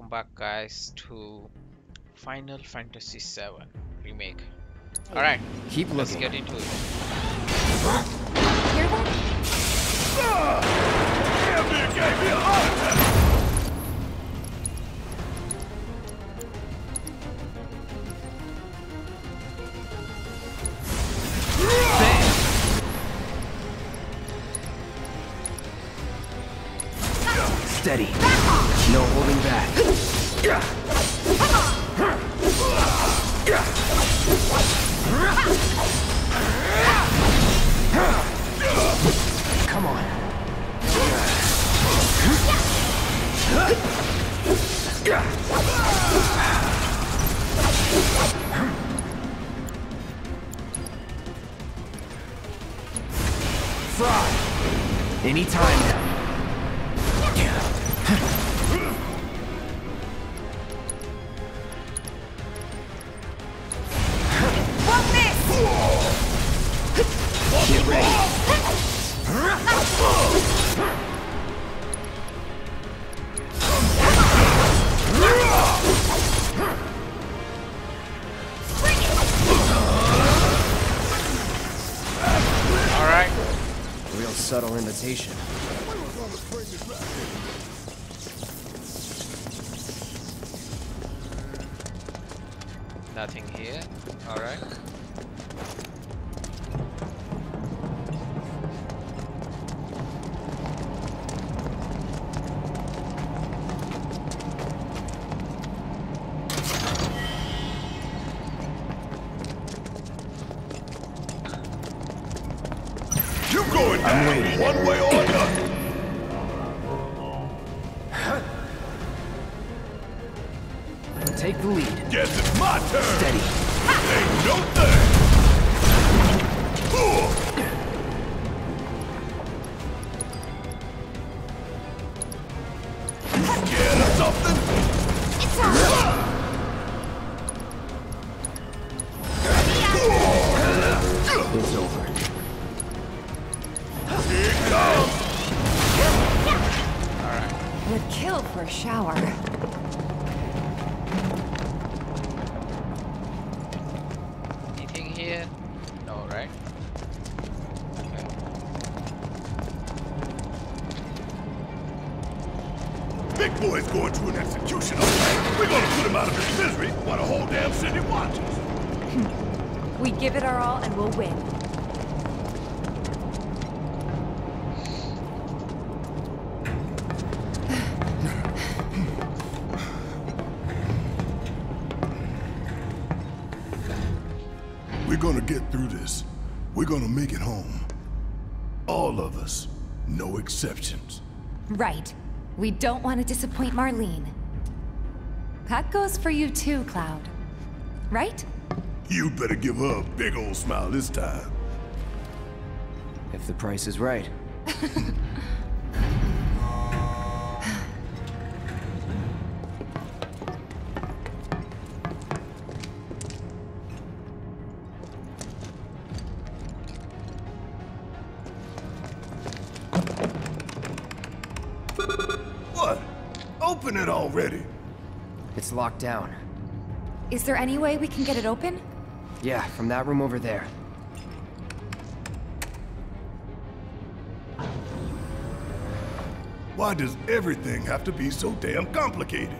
welcome back guys to Final Fantasy VII Remake. Alright, Keep let's looking. get into it. Steady. Anytime now. Real subtle invitation. You going I'm waiting. one way or another. Take the lead. Guess it's my turn. Steady. Ain't no thing. The whole damn city. We give it our all and we'll win. We're gonna get through this. We're gonna make it home. All of us. No exceptions. Right. We don't want to disappoint Marlene. That goes for you too, Cloud. Right? You better give her a big old smile this time. If the price is right. What? Open it already. It's locked down. Is there any way we can get it open? Yeah, from that room over there. Why does everything have to be so damn complicated?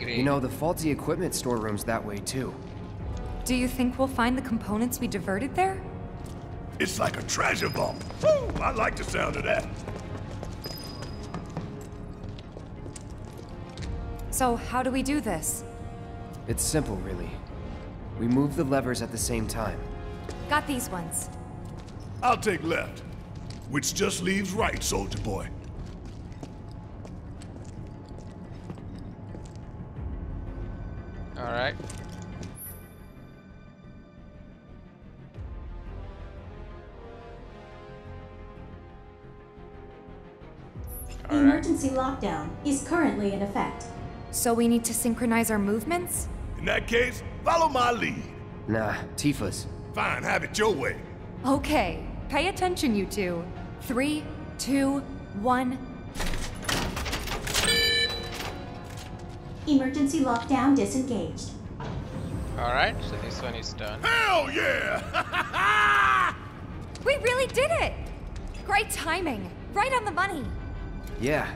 You know, the faulty equipment storeroom's that way too. Do you think we'll find the components we diverted there? It's like a treasure vault. Woo! I like the sound of that. So, how do we do this? It's simple, really. We move the levers at the same time. Got these ones. I'll take left, which just leaves right, soldier boy. Alright. The emergency lockdown is currently in effect. So we need to synchronize our movements? In that case, follow my lead. Nah, Tifa's. Fine, have it your way. Okay, pay attention, you two. Three, two, one. Emergency lockdown disengaged. Alright, so this one is done. Hell yeah! We really did it! Great timing. Right on the money. Yeah,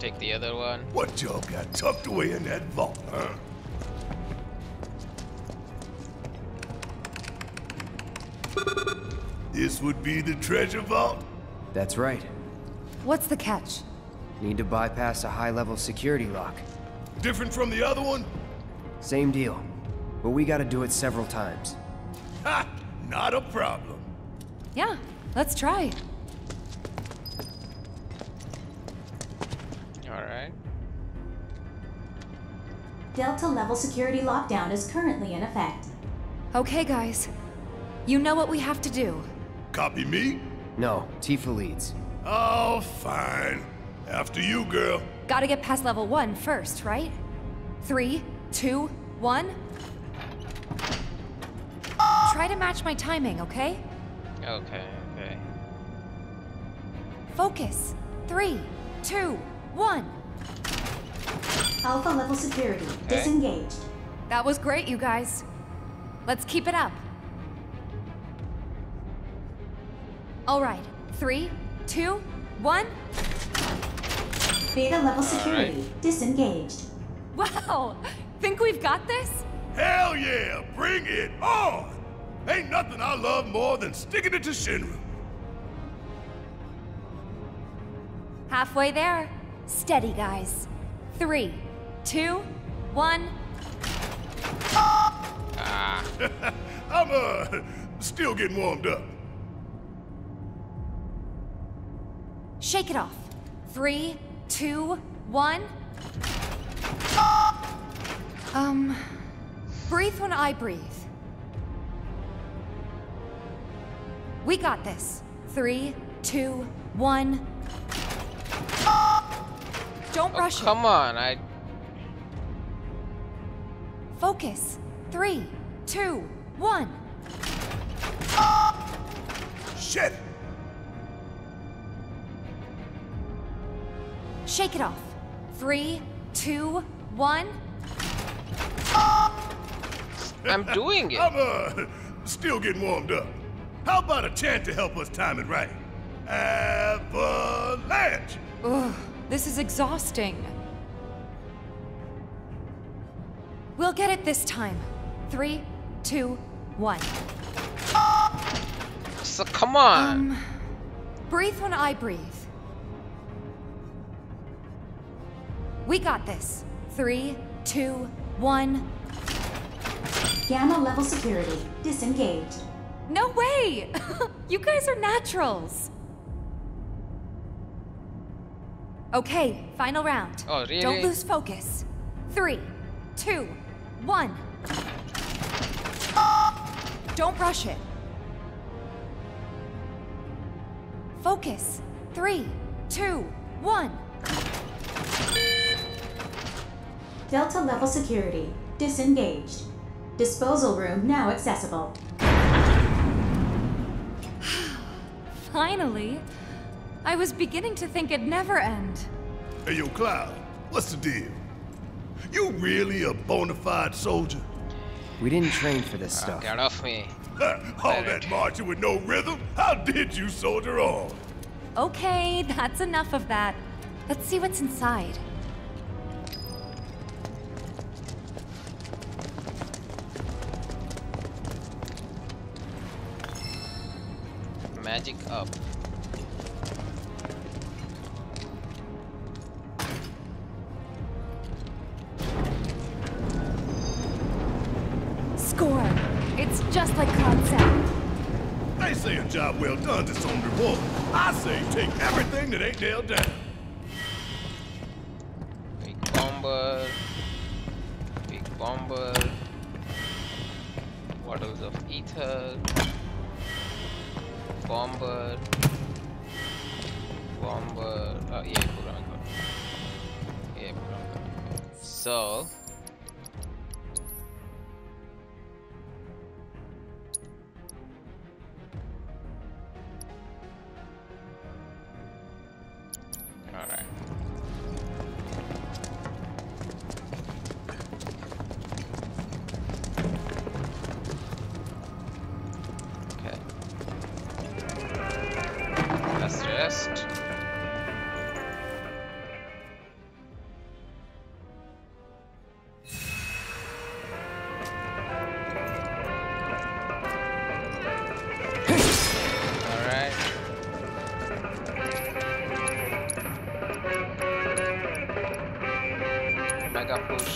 take the other one. what y'all got tucked away in that vault, huh? This would be the treasure vault? that's right. What's the catch? Need to bypass a high-level security lock. Different from the other one? Same deal. But we gotta do it several times. Ha! Not a problem. Yeah, let's try. Delta level security lockdown is currently in effect. Okay, guys. You know what we have to do. Copy me? No, Tifa leads. Oh, fine. After you, girl. Gotta get past level one first, right? Three, two, one. Try to match my timing, okay? Okay, okay. Focus. Three, two, one. Alpha level security disengaged. That was great, you guys. Let's keep it up. All right. Three, two, one. Beta level security disengaged. Wow! Think we've got this? Hell yeah! Bring it on! Ain't nothing I love more than sticking it to Shinra. Halfway there. Steady, guys. Three, two, one. Ah, I'm, uh, still getting warmed up. Shake it off. Three, two, one. Um, breathe when I breathe. We got this. Three, two, one. Don't oh, rush it. come on, I... Focus. Three, two, one. Shit! Shake it off. Three, two, one. I'm doing it. I'm, uh, still getting warmed up. How about a chant to help us time it right? Avalanche! Ugh, this is exhausting. We'll get it this time. Three, two, one. So come on. Um, breathe when I breathe. We got this. Three, two, one. Gamma level security disengaged. No way! you guys are naturals. Okay, final round. Oh, really? Don't lose focus. Three, two, one. Don't rush it. Focus. Three, two, one. Delta level security disengaged. Disposal room now accessible. Finally. I was beginning to think it'd never end. Hey, yo, Cloud, what's the deal? You really a bona fide soldier? We didn't train for this stuff. get off me. All that marching with no rhythm? How did you soldier on? Okay, that's enough of that. Let's see what's inside. Magic up. Say a job well done to some reward. I say take everything that ain't nailed down. Big bomber. Big bomber. Bottles of ether. Bomber. Bomber. Oh, yeah, program code. Yeah, program code. So.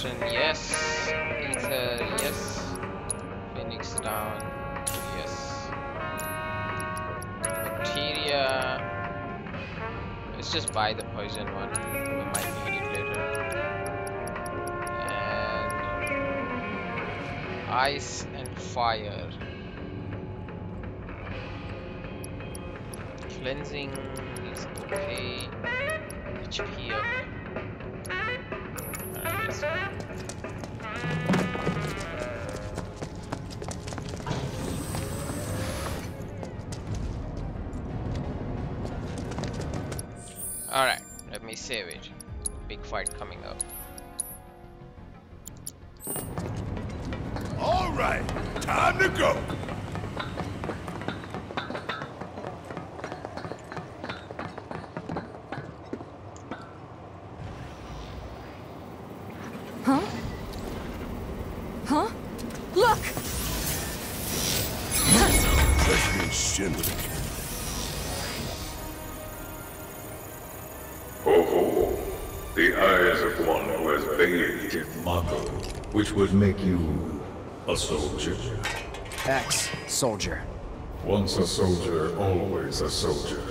Potion, yes. Ether, yes. Phoenix down, yes. Materia. Let's just buy the poison one. We might need it later. And ice and fire. Cleansing is okay. HP up. Alright. Alright, let me save it. Big fight coming up. All right, time to go. A soldier. X, soldier. Once a soldier, always a soldier.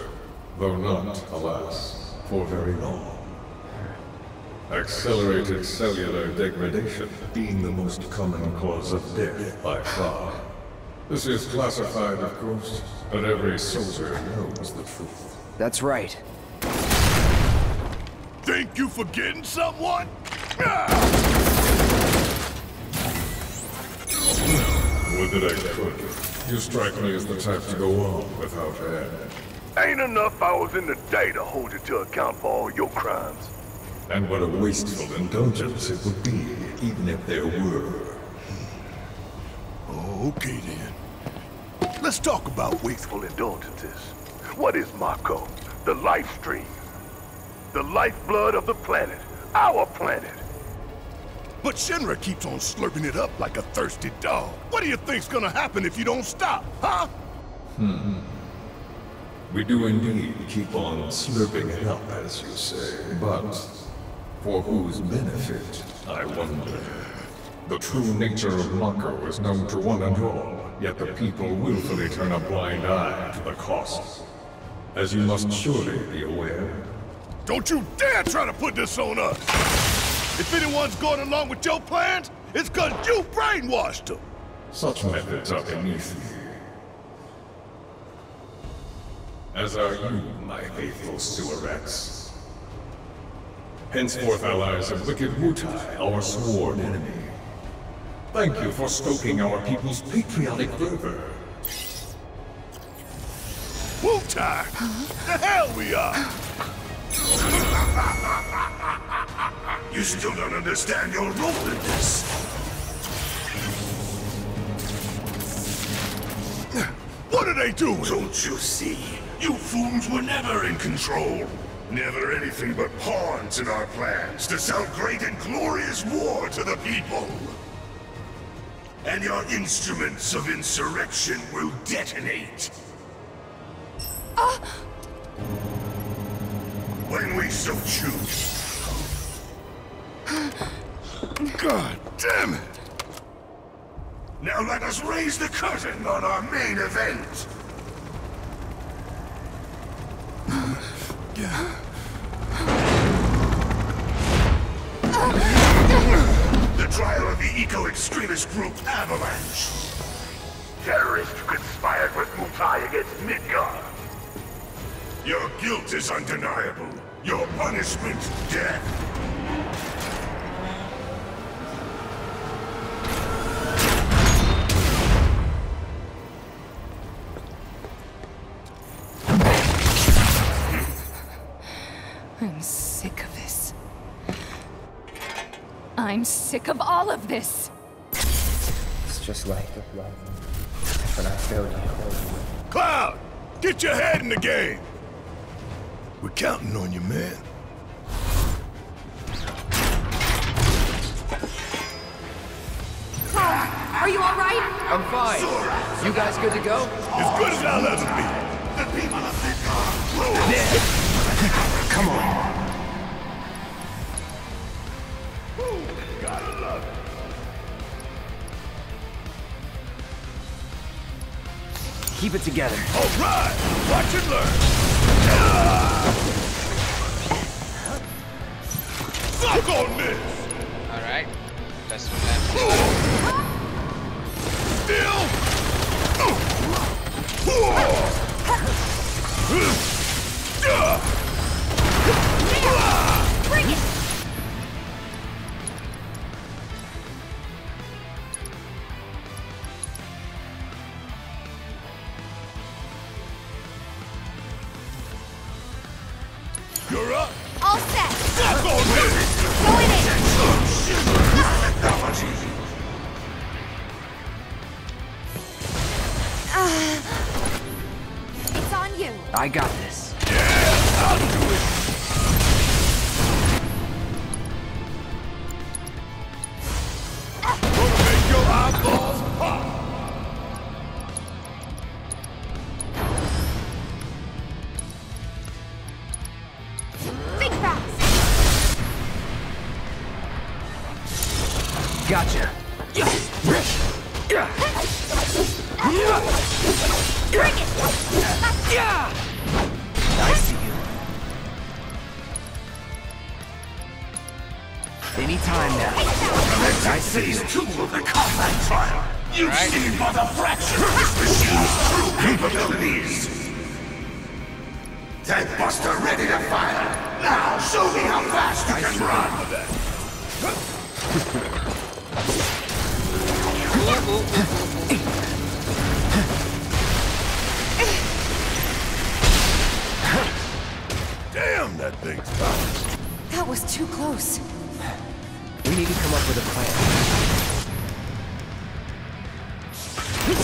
Though not, alas, for very long. Accelerated cellular degradation being the most common cause of death by far. This is classified, of course, but every soldier knows the truth. That's right. Think you forgetting someone? Ah! I could. You strike me as the type to go on without end. Ain't enough hours in the day to hold you to account for all your crimes. And what a wasteful indulgence it would be, even if there were. Okay then. Let's talk about wasteful indulgences. What is Mako? The Lifestream. The lifeblood of the planet. Our planet. But Shinra keeps on slurping it up like a thirsty dog. What do you think's gonna happen if you don't stop, huh? Hmm. We do indeed keep on slurping it up, as you say. But for whose benefit, I wonder. The true nature of Mako is known to one and all, yet the people willfully turn a blind eye to the cost. As you must surely be aware. Don't you dare try to put this on us! If anyone's going along with your plans, it's cause you brainwashed them! Such methods are beneath me. As are you, my faithful Sewerex. Henceforth allies of wicked Wutai, our sworn enemy. Thank you for stoking our people's patriotic fervor. Wu Tai! The hell we are! You still don't understand your role in this. What are they doing? Don't you see? You fools were never in control. Never anything but pawns in our plans to sell great and glorious war to the people. And your instruments of insurrection will detonate. Ah! When we so choose. God damn it! Now let us raise the curtain on our main event. The trial of the eco-extremist group Avalanche. Terrorists who conspired with Wutai against Midgar. Your guilt is undeniable. Your punishment, death. I'm sick of all of this. It's just like when I failed you. Cloud! Get your head in the game! We're counting on you, man. Are you all right? I'm fine. You guys good to go? As good as I'll ever be. The people of Midgar rule. Come on. Keep it together. All right, watch and learn. Suck on this. Alright. Let's relax. Still. Anytime now. I see you. tool of the combat trial. You've Right. seen but a fraction of this machine's true capabilities. Tank Buster ready to fire. Now show me how fast you can run. Damn, that thing's fast. That was too close. We need to come up with a plan. Let me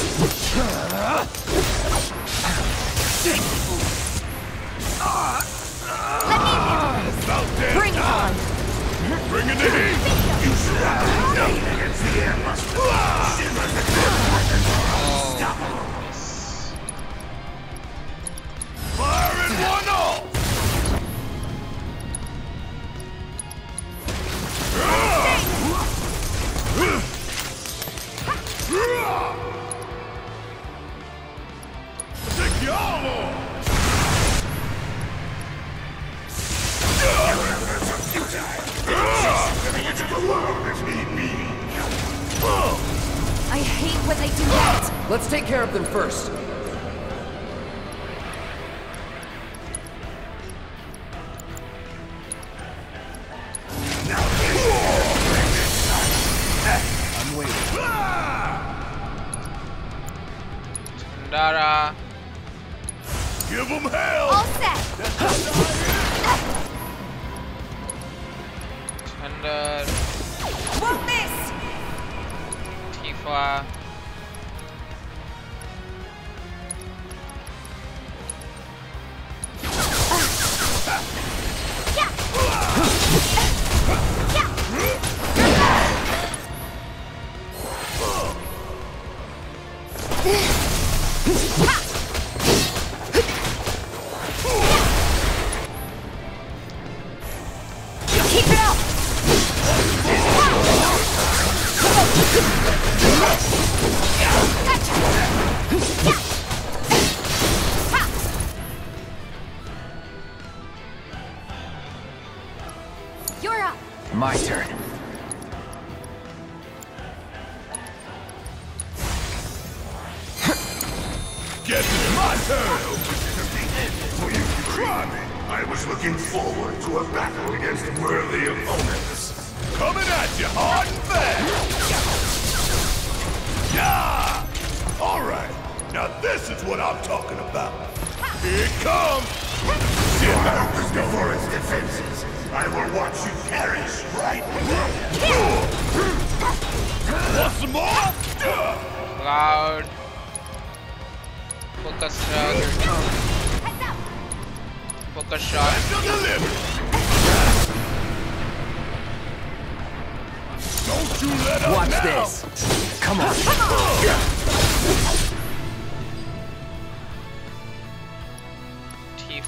handle this! About damn Bring it on! Bring it in! You should have been against the air buster. Shivers Tifa. Keep what I'm talking about. Here it comes! Shit happens before its defenses. I will watch you perish right Want some more? Cloud. Focus shot. Heads up! Focus shot. Don't you let up Watch now! this. Come on. Tifa. There!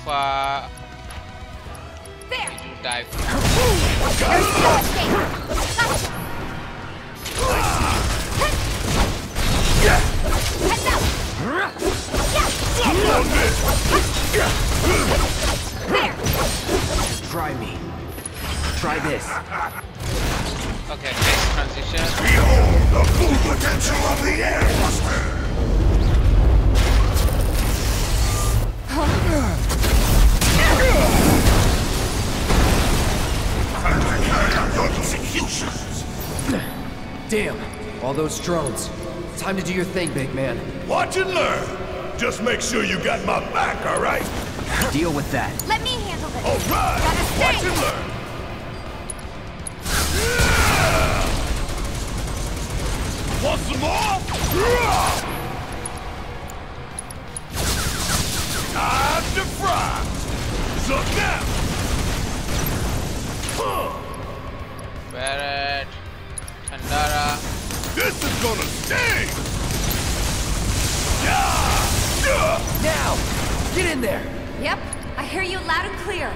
Up! on this! There! Try me. Try this. Okay, next transition. Behold the full potential of the Airbuster! Damn. All those drones. Time to do your thing, big man. Watch and learn! Just make sure you got my back, alright? Deal with that. Let me handle this! Alright! Gotta stay. Watch and learn! Want some more? Time to fry! Now! Huh. Barret, Tandara. This is gonna sting! Now! Get in there! Yep, I hear you loud and clear.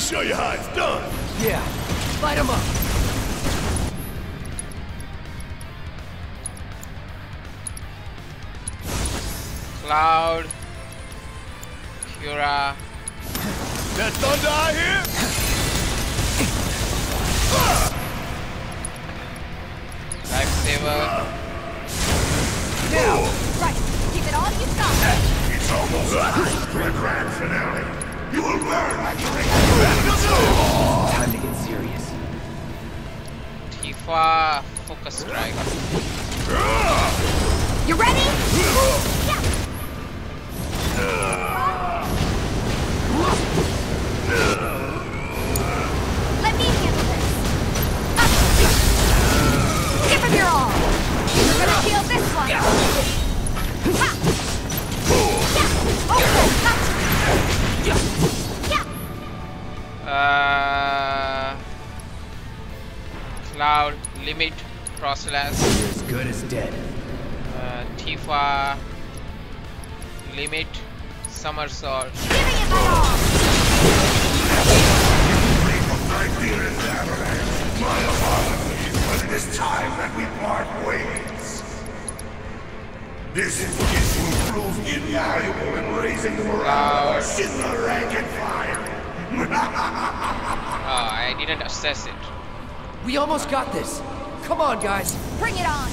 Show you You ready? My apologies, but it is time that we part ways. This information will prove invaluable in raising the morale of our Shinra rank and file. Oh, I didn't assess it. We almost got this. Come on, guys. Bring it on.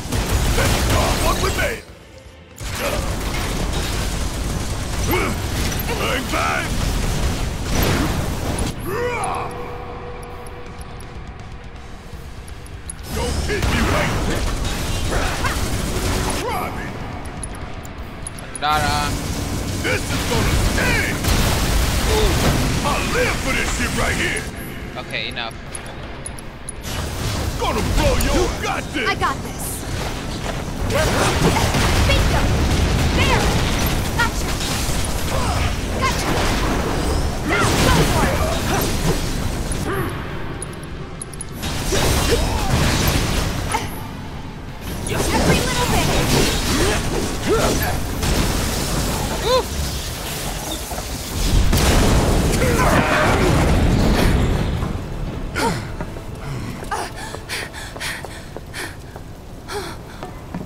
Let's start one with me. Bang, bang! Don't keep me waiting! Try me! Tandara, This is gonna sting! I live for this shit right here! okay, enough. Gonna blow your goddamn... I got this.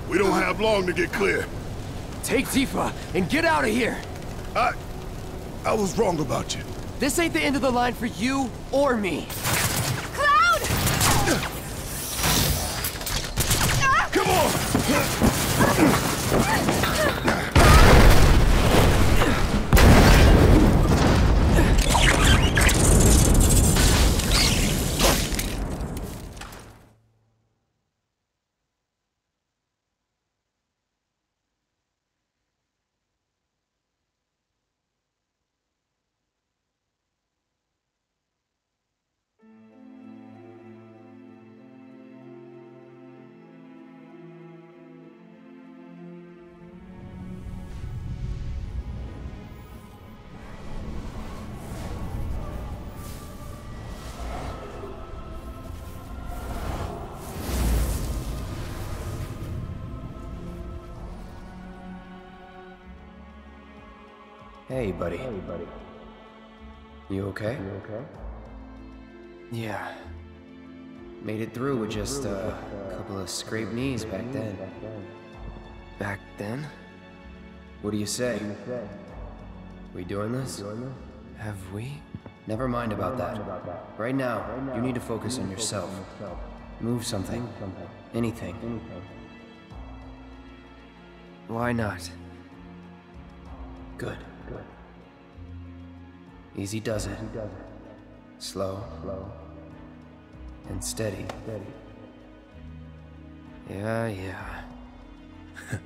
We don't have long to get clear. Take Tifa and get out of here. I... I was wrong about you. This ain't the end of the line for you or me. Hey, buddy. Hey, buddy. You okay? You okay? Yeah. Made it through with just uh, a couple of scraped knees back then. Back then? What do you say? We doing this? Have we? Never mind about that. Right now, you need to focus on yourself. Move something. Anything. Why not? Good. Easy does it. Easy does it. Slow. Slow. And steady. Yeah, yeah.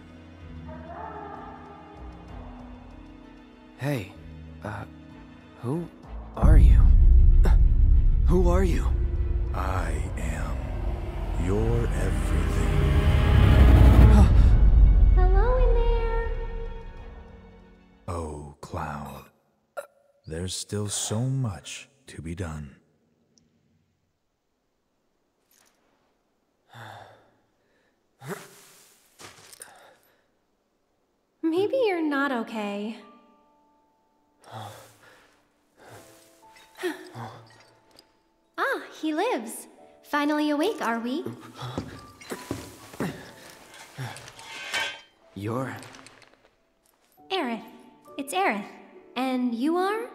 hey, uh, who are you? Who are you? I am your everything. There's still so much to be done. Maybe you're not okay. ah, he lives. Finally awake, are we? You're. Aerith. It's Aerith. And you are?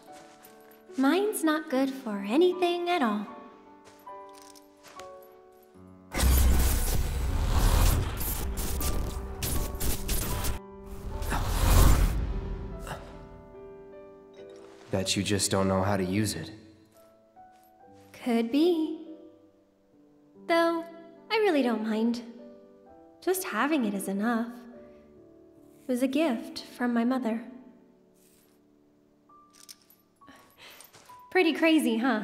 Mine's not good for anything at all. Bet you just don't know how to use it. Could be. Though, I really don't mind. Just having it is enough. It was a gift from my mother. Pretty crazy, huh?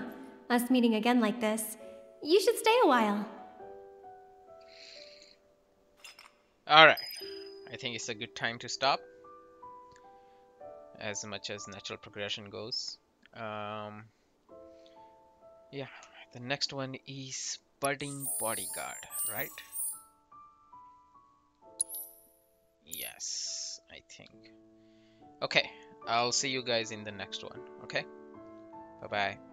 Us meeting again like this. You should stay a while. Alright, I think it's a good time to stop. As much as natural progression goes. Um, yeah, the next one is Budding Bodyguard, right? Yes, I think. Okay, I'll see you guys in the next one, okay? 拜拜。